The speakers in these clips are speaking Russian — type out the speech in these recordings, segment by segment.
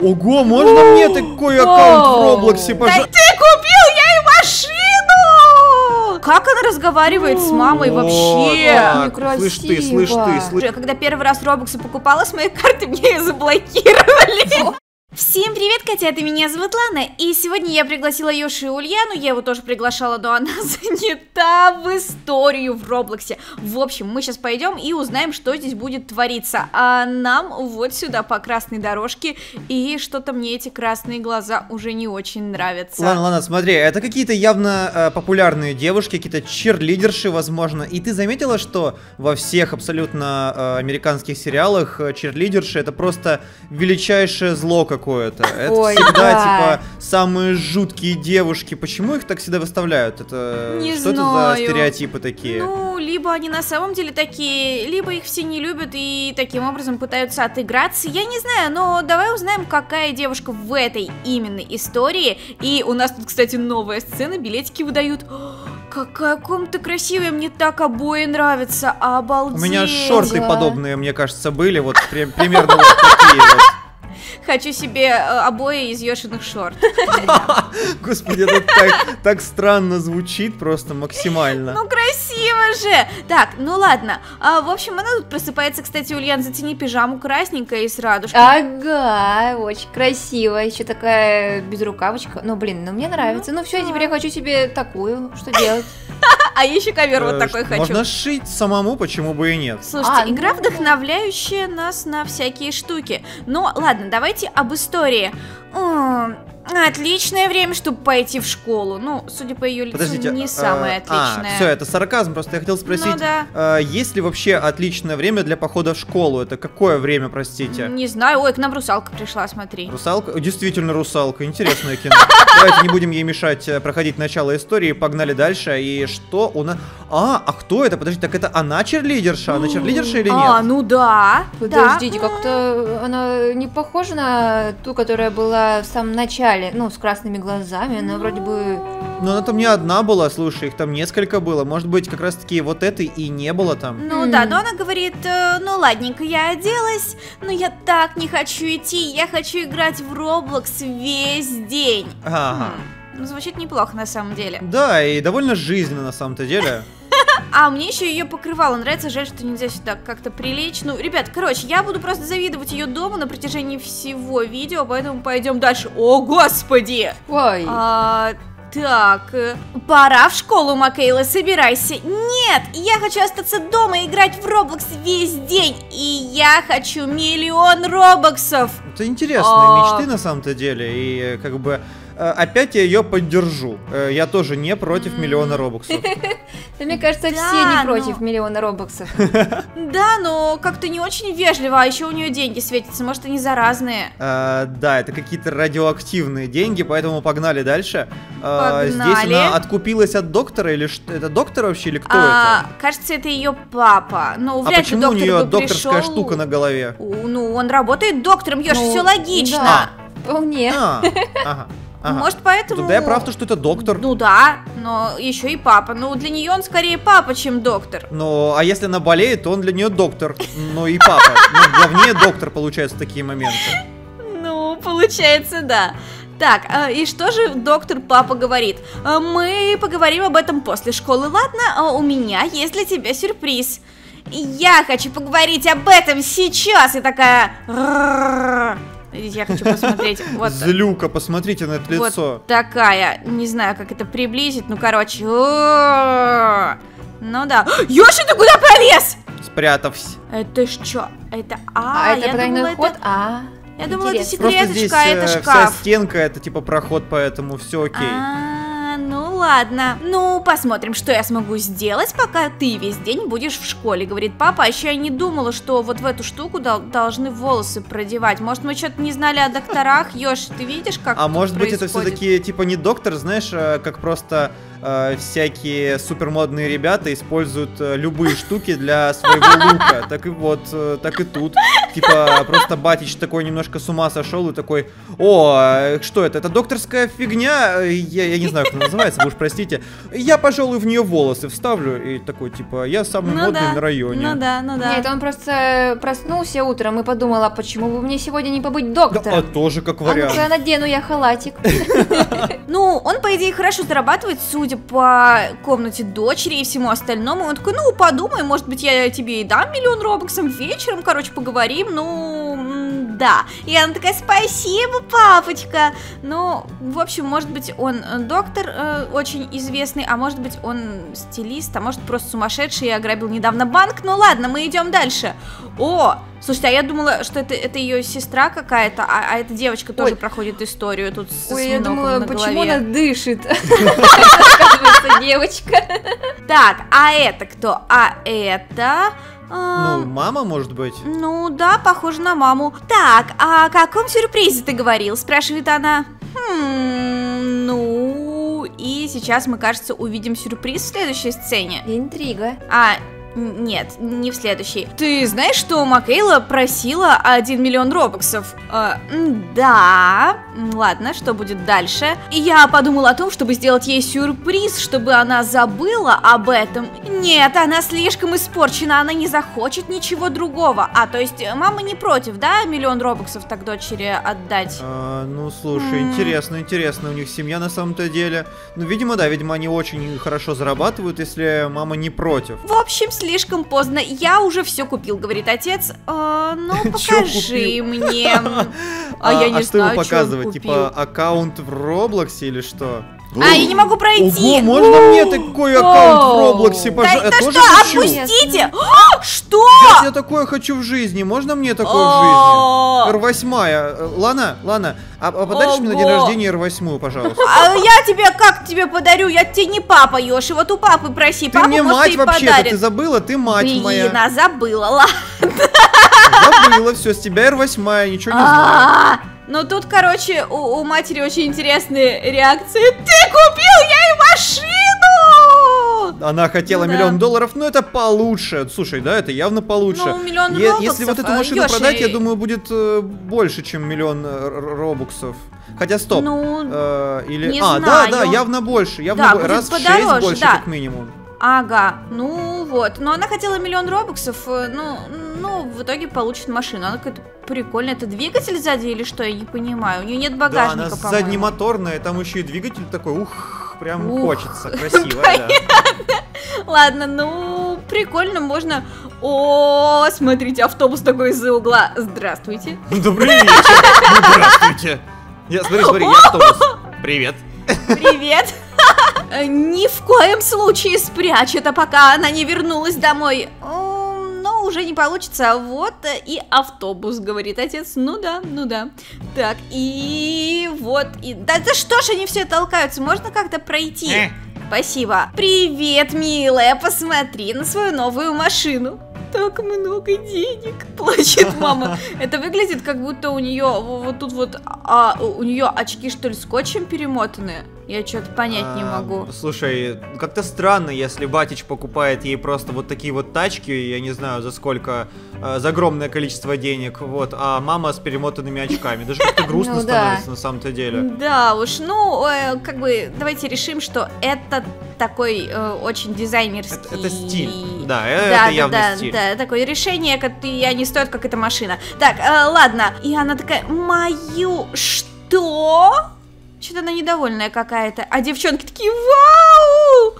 Ого, можно мне такой аккаунт в Роблоксе, Да пожалуйста? ты купил ей машину! Как она разговаривает с мамой вообще? Некрасиво. слышь ты, слышь ты, слышь. Уже когда первый раз Робоксы покупала с моей карты, мне ее заблокировали. Всем привет, котята, меня зовут Лана, и сегодня я пригласила Йоши и Ульяну, я его тоже приглашала, но она занята в историю в Роблоксе. В общем, мы сейчас пойдем и узнаем, что здесь будет твориться, а нам вот сюда по красной дорожке, и что-то мне эти красные глаза уже не очень нравятся. Ладно, ладно, смотри, это какие-то явно э, популярные девушки, какие-то черлидерши, возможно. И ты заметила, что во всех абсолютно э, американских сериалах э, черлидерши это просто величайшее зло какое-то. Это Ой, всегда да. типа самые жуткие девушки. Почему их так всегда выставляют? Это Не что это знаю. за стереотипы такие? Ну, либо они на самом деле такие, либо их все не любят и таким образом пытаются отыграться. Я не знаю, но давай узнаем, какая девушка в этой именно истории. И у нас тут, кстати, новая сцена, билетики выдают. Какая комната красивая, мне так обои нравятся, обалдеть. У меня шорты да. подобные, мне кажется, были, вот при- примерно вот такие вот. Хочу себе э, обои из Йошиных шорт. Господи, это так, так странно звучит просто максимально. Ну, красиво же! Так, ну ладно. А, в общем, она тут просыпается, кстати, Ульян, затяни пижаму красненькая и с радужкой. Ага, очень красиво. Еще такая безрукавочка. Ну, блин, ну мне нравится. Ну все, теперь я хочу себе такую. Что делать? А еще ковер вот Э, такой хочу. Можно сшить самому, почему бы и нет. Слушайте, А, ну игра да. вдохновляющая нас на всякие штуки. Но ладно, давайте об истории. М, Отличное время, чтобы пойти в школу. Ну, судя по ее лицу, Подождите. не э, самое А, отличное. все, это сарказм, просто я хотел спросить, Ну да. э, есть ли вообще отличное время для похода в школу? Это какое время, простите? Не знаю. Ой, к нам русалка пришла, смотри. Русалка? Действительно русалка, интересное кино. Давайте не будем ей мешать э, проходить начало истории, погнали дальше. И что у нас... А, а кто это? Подожди, так это она черлидерша? Она черлидерша или А, нет? ну да. Подождите, да. как-то она не похожа на ту, которая была в самом начале, ну, с красными глазами. Она вроде бы... Ну она там не одна была, слушай, их там несколько было. Может быть, как раз таки вот этой и не было там. Ну М. да, но она говорит, э, ну ладненько, я оделась, но я так не хочу идти, я хочу играть в Roblox весь день. Ага. Хм, звучит неплохо на самом деле. Да, и довольно жизненно на самом-то деле. А мне еще ее покрывало нравится, жаль, что нельзя сюда как-то прилечь. Ну, ребят, короче, я буду просто завидовать ее дому на протяжении всего видео, поэтому пойдем дальше. О, господи! Ой, А, так, пора в школу, Макейла, собирайся. Нет, я хочу остаться дома и играть в Roblox весь день. И я хочу миллион робоксов. Это интересные А. мечты на самом-то деле, и как бы э, опять я ее поддержу. Э, Я тоже не против миллиона робоксов. да мне кажется, да, все не но- против миллиона робоксов. Да, но как-то не очень вежливо, а еще у нее деньги светятся, может, они заразные. Э, Да, это какие-то радиоактивные деньги, поэтому погнали дальше. Э, Здесь она откупилась от доктора или что? Это доктор вообще или кто А, это? кажется, это ее папа. Ну, А вряд ли почему у нее докторская штука на голове? У, Ну, он работает доктором, Ёж, Ну, все логично. Вполне. А, ага, ага. Может, поэтому... Тогда я прав, то, что это доктор. Ну да, но еще и папа. Ну, для нее он скорее папа, чем доктор. Ну, а если она болеет, то он для нее доктор. Ну и папа. Ну, главнее доктор, получается, в такие моменты. Ну, получается, да. Так, а, и что же доктор папа говорит? А, Мы поговорим об этом после школы, ладно? А У меня есть для тебя сюрприз. Я хочу поговорить об этом сейчас. И такая... Я хочу посмотреть. Вот Злюка, посмотрите на это Вот лицо. такая. Не знаю, как это приблизить. Ну, короче. Ну да. Ёша, ты куда пролез? Спрятавсь. Это ж чё? Это... А, А, это потайной ход? А, Я думала, это секреточка, а это э, вся шкаф. стенка, это типа проход, поэтому все окей. А, ладно. Ну, посмотрим, что я смогу сделать, пока ты весь день будешь в школе, говорит папа. А еще я не думала, что вот в эту штуку дол- должны волосы продевать. Может, мы что-то не знали о докторах? Ёж, ты видишь, как А может быть это происходит? все-таки типа не доктор, знаешь, э, как просто э, всякие супермодные ребята используют э, любые штуки для своего лука. Так и вот, э, так и тут. Типа просто Батич такой немножко с ума сошел и такой, о, э, что это? Это докторская фигня? Э, Я, я не знаю, как она называется, уж простите. Я, пожалуй, в нее волосы вставлю и такой, типа, я самый Ну модный да, на районе. Ну да, ну да. Нет, он просто проснулся утром и подумал, а почему бы мне сегодня не побыть Да, доктором? а тоже как А вариант. ну-ка, надену я халатик. Ну, он, по идее, хорошо зарабатывает, судя по комнате дочери и всему остальному. Он такой, ну, подумай, может быть, я тебе и дам миллион робоксов вечером, короче, поговорим, ну, да. И она такая, спасибо, папочка. Ну, в общем, может быть, он э, доктор э, очень известный, а может быть, он стилист, а может, просто сумасшедший и ограбил недавно банк. Ну, ладно, мы идем дальше. О, слушайте, а я думала, что это, это ее сестра какая-то, а, а эта девочка тоже Ой. проходит историю тут с Ой, я думала, почему она дышит? Девочка. Так, а это кто? А это... а, Ну, мама, может быть. ну да, похоже на маму. Так, а о каком сюрпризе ты говорил? Спрашивает она. Хм, ну... И сейчас мы, кажется, увидим сюрприз в следующей сцене. Интрига. А, нет, не в следующей. Ты знаешь, что Макейла просила 1 миллион робоксов? М, да. Ладно, что будет дальше? Я подумала о том, чтобы сделать ей сюрприз, чтобы она забыла об этом. Нет, она слишком испорчена, она не захочет ничего другого. А, то есть э, мама не против, да, миллион робоксов так дочери отдать? А, ну, слушай, М. интересно, интересно. У них семья на самом-то деле. Ну, видимо, да, видимо, они очень хорошо зарабатывают, если мама не против. В общем, слишком поздно. Я уже все купил, говорит отец. «А, ну, покажи мне. А, я не что ему знаю, чё он показывать? Типа аккаунт в Роблоксе или что? А, я не могу пройти. Ого, можно мне такой аккаунт в Роблоксе, пожалуйста? да тоже что, отпустите! А, Что? Я, такое хочу в жизни. Можно мне такое в жизни? О, Р8. Лана, Лана, а, а подаришь мне на день рождения Р8, пожалуйста? А я тебе как тебе подарю? Я тебе не папа, Ёши, вот у папы проси, Ты папа мне может мать и вообще-то, ты подарит. забыла? Ты мать Блин, моя. а забыла, ладно. Забыла, все, с тебя Р8, ничего не знаю. А, Ну тут, короче, у, у матери очень интересные реакции. Ты купил ей машину! Она хотела да. миллион долларов, но это получше. Слушай, да, это явно получше. Ну, миллион Е- робоксов, Если вот эту а, машину Ёши- продать, я думаю, будет э, больше, чем миллион э, р- робоксов. Хотя стоп. Ну, Э, или... не а, да, да, знаю. явно больше. Явно Да, бо- раз в шесть подороже, больше, да. как минимум. Ага, ну вот. Но она хотела миллион робоксов, э, ну, ну, в итоге получит машину. Она какая-то прикольная. Это двигатель сзади или что? Я не понимаю. У нее нет Да, багажника, она по-моему. заднемоторная, там еще и двигатель такой, ух, прям Ух. хочется, красиво, да. Ладно, ну, прикольно, можно... О, смотрите, автобус такой из-за угла. Здравствуйте. Добрый вечер. Ну, Здравствуйте. Я, смотри, смотри, я автобус. Привет. Привет. Ни в коем случае спрячь это, пока она не вернулась домой. Ну, уже не получится. Вот э, и автобус, говорит отец. Ну да, ну да. Так, и вот. И... Да, да что ж они все толкаются? Можно как-то пройти? Э. Спасибо. Привет, милая. Посмотри на свою новую машину. Так много денег, плачет мама. Это выглядит, как будто у нее вот тут вот, а, у нее очки что ли скотчем перемотаны. Я что-то понять не А, могу. Слушай, как-то странно, если Батич покупает ей просто вот такие вот тачки, я не знаю за сколько, э, за огромное количество денег, вот, а мама с перемотанными очками. Даже как-то грустно Ну да. становится на самом-то деле. Да уж, ну, э, как бы, давайте решим, что это такой э, очень дизайнерский... Это, это стиль. Да, э, Да, это явно да, стиль. да, такое решение, как и они стоят, как эта машина. Так, э, ладно. И она такая, мою что? Что-то она недовольная какая-то. А девчонки такие, вау!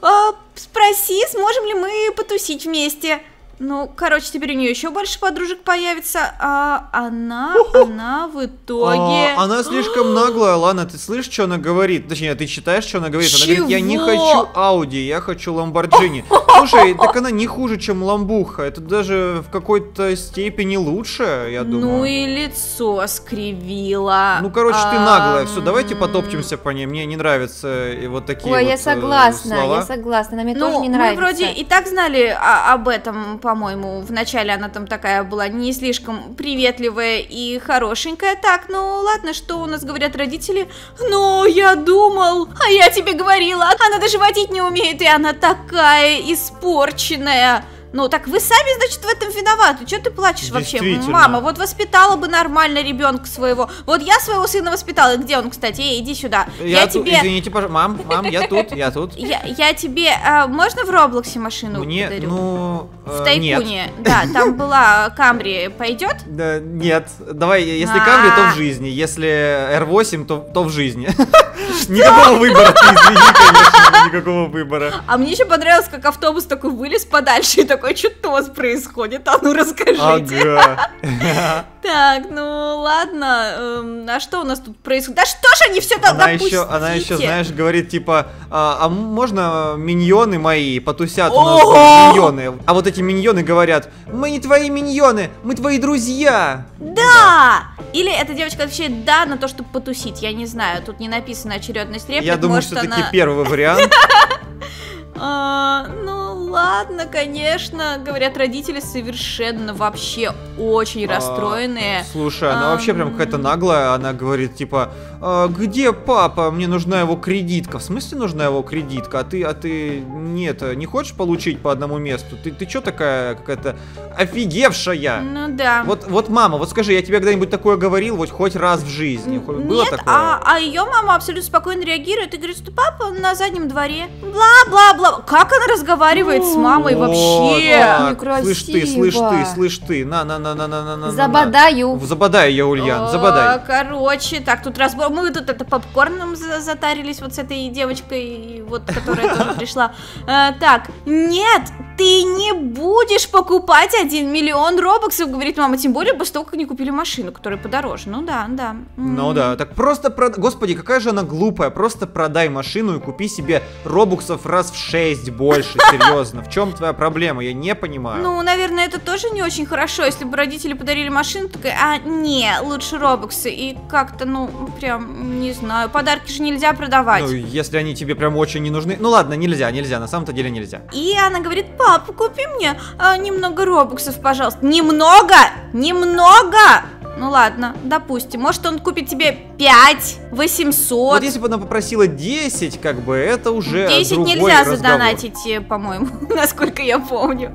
А, спроси, сможем ли мы потусить вместе. Ну, короче, теперь у нее еще больше подружек появится, а она, она в итоге... А, она слишком наглая, Лана, ты слышишь, что она говорит? Точнее, ты читаешь, что она говорит? Она говорит, я не Чего? хочу Ауди, я хочу Ламборджини. Слушай, так она не хуже, чем Ламбуха. Это даже в какой-то степени лучше, я думаю. Ну и лицо скривила. Ну, короче, ты наглая. Все, давайте потопчемся по ней. Мне не нравятся и вот такие Ой, вот я э, согласна, слова. я согласна, она мне Ну, тоже не мы нравится. вроде и так знали а- об этом, по-моему. Вначале она там такая была не слишком приветливая и хорошенькая. Так, ну ладно, что у нас говорят родители? Ну, я думал, а я тебе говорила, она даже водить не умеет, и она такая испорченная. Ну, так вы сами, значит, в этом виноваты. Что ты плачешь вообще? Мама, вот воспитала бы нормально ребенка своего. Вот я своего сына воспитала. Где он, кстати? Эй, иди сюда. Я, тут- тебе... Извините, пожалуйста. Мам, мам, я тут, я тут. Я, я тебе... а, можно в Роблоксе машину Мне, подарю? ну... в э, нет. Тайкуне. Да, там была Камри. Пойдет? Да, нет, давай, если А. Камри, то в жизни, если R8, то, то в жизни. Никакого выбора, извини, конечно, никакого выбора. А мне еще понравилось, как автобус такой вылез подальше и такой, что у вас происходит? А ну расскажите. Ага. Так, ну ладно, эм, а что у нас тут происходит? Да что ж они все там Она еще, она еще, знаешь, говорит, типа, а, а можно миньоны мои потусят у нас миньоны? А вот эти миньоны говорят, мы не твои миньоны, мы твои друзья. Да! Или эта девочка отвечает да на то, чтобы потусить, я не знаю, тут не написана очередность реплик, Я думаю, что таки она... первый вариант. А, ну ладно, конечно, говорят родители совершенно вообще очень А, расстроенные. Слушай, она вообще прям какая-то наглая. Она говорит, типа, «А, где папа? Мне нужна его кредитка. В смысле нужна его кредитка? А ты, а ты нет, не хочешь получить по одному месту? Ты, ты чё такая какая-то офигевшая? Ну да. Вот, вот, мама, вот скажи, я тебе когда-нибудь такое говорил, вот хоть раз в жизни? Хоть Было Нет, такое? а, а ее мама абсолютно спокойно реагирует и говорит, что папа на заднем дворе. Бла-бла-бла. Как она разговаривает с мамой вообще? так. Слышь ты, слышь ты, Некрасиво. слышь ты. На, на, на, на, на, на, на. Забодаю. Забодай ее, Ульян, забодай. Короче, так, тут разбор. Мы тут это попкорном за- затарились вот с этой девочкой, вот, которая тоже пришла. Э, Так, нет, ты не будешь покупать 1 миллион робоксов, говорит мама, тем более после того, как они купили машину, которая подороже. Ну да, да. Ну да, так просто прод... Господи, какая же она глупая. Просто продай машину и купи себе робуксов раз в 6 больше, серьезно. В чем твоя проблема? Я не понимаю. Ну, наверное, это тоже не очень хорошо, если бы родители подарили машину, такая, а, не, лучше робоксы. И как-то, ну, прям, не знаю, подарки же нельзя продавать. Ну, если они тебе прям очень не нужны. Ну ладно, нельзя, нельзя, на самом-то деле нельзя. И она говорит, папа, купи мне а, немного робоксов, пожалуйста. Немного? Немного? Ну ладно, допустим. Может, он купит тебе 5, 800. Вот если бы она попросила 10, как бы, это уже 10 другой нельзя разговор. задонатить, э, по-моему, насколько я помню.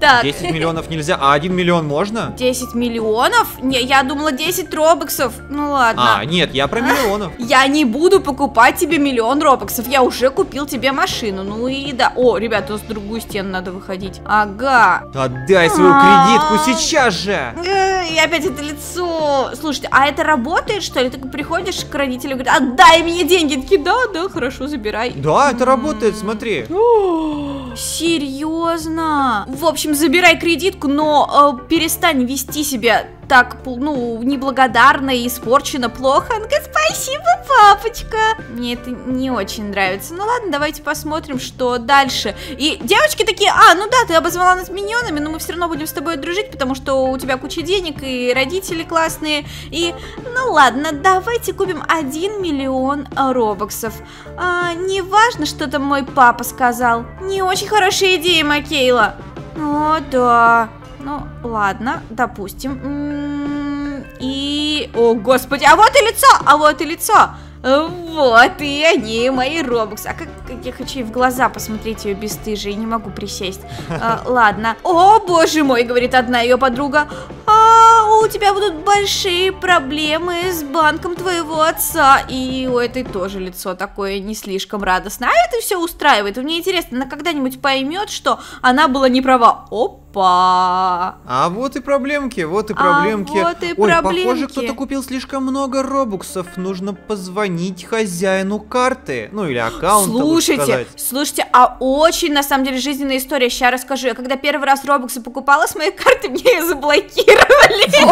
Так, 10 миллионов нельзя, а 1 миллион можно? 10 миллионов? Не, я думала 10 робоксов. Ну ладно. А, нет, я про миллионов. Я не буду покупать тебе миллион робоксов. Я уже купил тебе машину. Ну и да. О, ребята, в другую стену надо выходить. Ага. Отдай свою А. кредитку сейчас же! Э, И опять это лицо. Слушайте, а это работает, что ли? Ты приходишь к родителям и говоришь, отдай мне деньги. Такие, да, да, хорошо, забирай. Да, это работает, смотри. Серьезно? В общем, забирай кредитку, но э, перестань вести себя так, ну, неблагодарно и испорчено плохо. Она говорит, спасибо, папочка. Мне это не очень нравится. Ну ладно, давайте посмотрим, что дальше. И девочки такие, а, ну да, ты обозвала нас миньонами, но мы все равно будем с тобой дружить, потому что у тебя куча денег и родители классные. И, ну ладно, давайте купим 1 миллион робоксов. А, не важно, что там мой папа сказал. Не очень хорошая идея, Макейла. О, да. Ну, ладно, допустим. М, И... О, господи, а вот и лицо! А вот и лицо! Вот и они, мои робоксы. А как, как я хочу ей в глаза посмотреть ее бесстыжие, не могу присесть. А, ладно. О, боже мой, говорит одна ее подруга. А, у тебя будут большие проблемы с банком твоего отца. И у этой тоже лицо такое не слишком радостное. А это все устраивает. Мне интересно, она когда-нибудь поймет, что она была не права. Опа! А вот и проблемки, вот и А проблемки. вот и Ой, проблемки. похоже, кто-то купил слишком много робуксов. Нужно позвонить хозяину карты. Ну или аккаунта, Слушайте, слушайте, а очень на самом деле жизненная история. Сейчас расскажу. Я когда первый раз робоксы покупала с моей карты, мне ее заблокировали.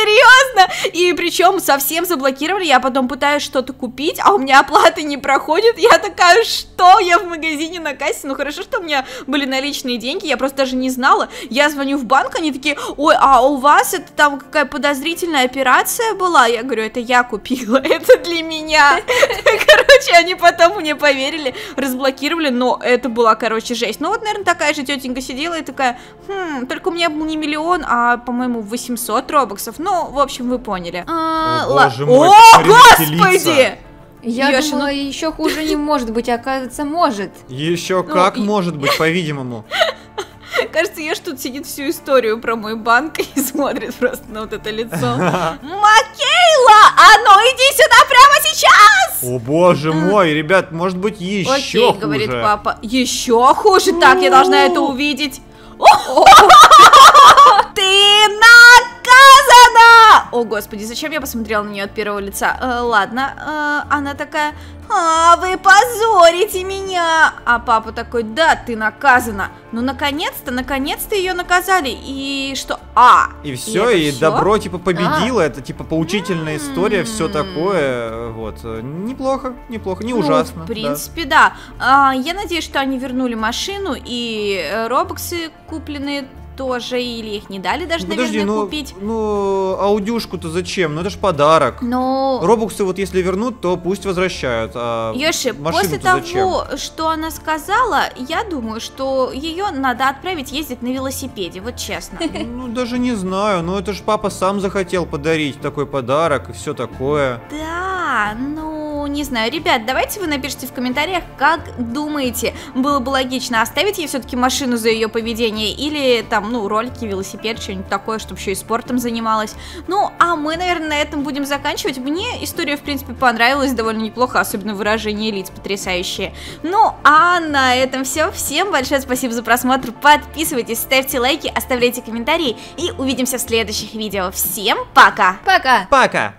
Серьезно? И причем совсем заблокировали. Я потом пытаюсь что-то купить, а у меня оплаты не проходит. Я такая, что? Я в магазине на кассе. Ну хорошо, что у меня были наличные деньги. Я просто даже не знала. Я звоню в банк, они такие, ой, а у вас это там какая подозрительная операция была? Я говорю, это я купила, это для меня. Короче, они потом мне поверили, разблокировали, но это была, короче, жесть. Ну вот, наверное, такая же тетенька сидела и такая, хм, только у меня был не миллион, а, по-моему, 800 робоксов. Ну, в общем, вы поняли. А, О, ла- боже мой, О, господи! Я Ёша, думала, еще хуже не может быть, а оказывается, может. Еще Ну, как и- может быть, по-видимому. Кажется, Еш тут сидит всю историю про мой банк и смотрит просто на вот это лицо. Макейла, а ну иди сюда прямо сейчас! О боже мой, ребят, может быть еще Окей, хуже. говорит папа. Еще хуже? Так, я должна это увидеть. О, господи, зачем я посмотрела на нее от первого лица? Э, ладно, э, она такая, а, вы позорите меня. А папа такой, да, ты наказана. Ну, наконец-то, наконец-то ее наказали. И что? А, И все, это и, всё? добро типа победило, это типа поучительная история, все такое, вот, неплохо, неплохо, не Ну, ужасно. в да. принципе, да. А, я надеюсь, что они вернули машину и э, робоксы купленные тоже, или их не дали даже, Ну, Подожди, наверное, ну, купить. ну, аудюшку-то зачем? Ну это ж подарок. Ну, Робуксы вот если вернут, то пусть возвращают. А Йоши, после того, зачем? что она сказала, я думаю, что ее надо отправить ездить на велосипеде, вот честно. Ну даже не знаю, ну это ж папа сам захотел подарить такой подарок и все такое. Да, ну, не знаю. Ребят, давайте вы напишите в комментариях, как думаете, было бы логично оставить ей все-таки машину за ее поведение или там, ну, ролики, велосипед, что-нибудь такое, чтобы еще и спортом занималась. Ну, а мы, наверное, на этом будем заканчивать. Мне история, в принципе, понравилась довольно неплохо, особенно выражение лиц потрясающие. Ну, а на этом все. Всем большое спасибо за просмотр. Подписывайтесь, ставьте лайки, оставляйте комментарии и увидимся в следующих видео. Всем пока! Пока! Пока!